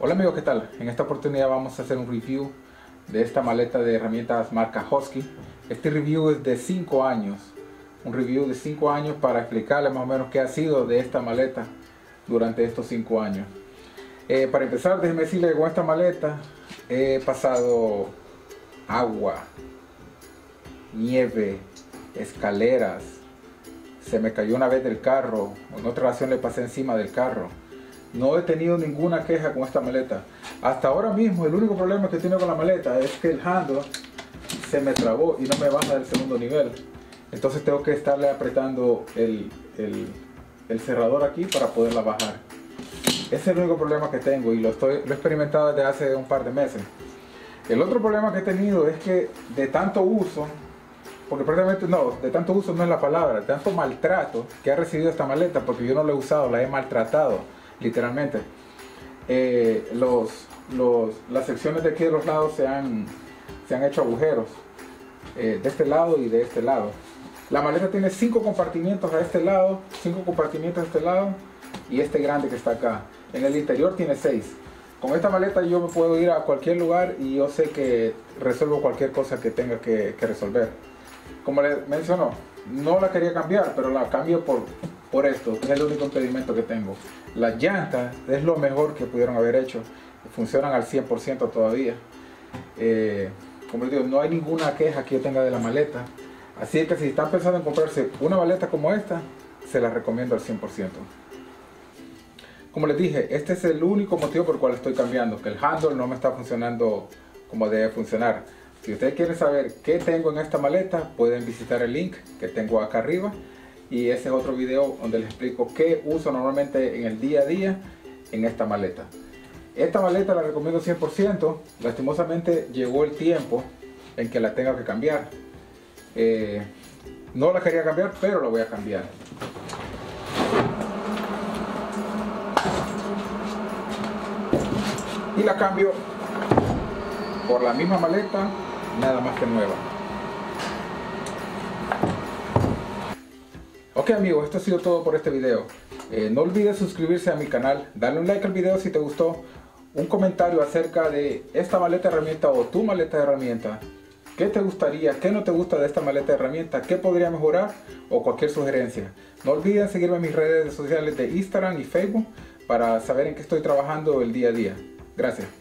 Hola amigos, ¿qué tal? En esta oportunidad vamos a hacer un review de esta maleta de herramientas marca Husky. Este review es de 5 años, un review de 5 años para explicarles más o menos qué ha sido de esta maleta durante estos 5 años. Eh, para empezar, déjenme decirles que con esta maleta he pasado agua, nieve, escaleras, se me cayó una vez del carro, en otra ocasión le pasé encima del carro no he tenido ninguna queja con esta maleta. Hasta ahora mismo el único problema que tiene con la maleta es que el handle se me trabó y no me baja del segundo nivel. Entonces tengo que estarle apretando el, cerrador aquí para poderla bajar. Ese es el único problema que tengo y lo, estoy, lo he experimentado desde hace un par de meses. El otro problema que he tenido es que de tanto uso, porque prácticamente no, de tanto uso no es la palabra, de tanto maltrato que ha recibido esta maleta, porque yo no la he usado, la he maltratado literalmente. Eh, los, las secciones de aquí de los lados se han, se han hecho agujeros, eh, de este lado y de este lado. La maleta tiene cinco compartimientos a este lado, cinco compartimientos a este lado y este grande que está acá. En el interior tiene seis. Con esta maleta yo me puedo ir a cualquier lugar y yo sé que resuelvo cualquier cosa que tenga que, que resolver. Como le mencionó, no la quería cambiar, pero la cambio por por esto, es el único impedimento que tengo. Las llantas es lo mejor que pudieron haber hecho, funcionan al 100% todavía. Eh, como les digo, no hay ninguna queja que yo tenga de la maleta. Así que si están pensando en comprarse una maleta como esta, se la recomiendo al 100%. Como les dije, este es el único motivo por el cual estoy cambiando, que el handle no me está funcionando como debe funcionar. Si ustedes quieren saber qué tengo en esta maleta, pueden visitar el link que tengo acá arriba y ese es otro video donde les explico qué uso normalmente en el día a día en esta maleta. Esta maleta la recomiendo 100%, lastimosamente llegó el tiempo en que la tenga que cambiar. Eh, no la quería cambiar, pero la voy a cambiar. Y la cambio por la misma maleta, nada más que nueva. Ok amigos, esto ha sido todo por este video. Eh, no olvides suscribirse a mi canal, darle un like al video si te gustó, un comentario acerca de esta maleta de herramienta o tu maleta de herramienta. ¿Qué te gustaría? ¿Qué no te gusta de esta maleta de herramienta? ¿Qué podría mejorar? O cualquier sugerencia. No olviden seguirme en mis redes sociales de Instagram y Facebook para saber en qué estoy trabajando el día a día. Gracias.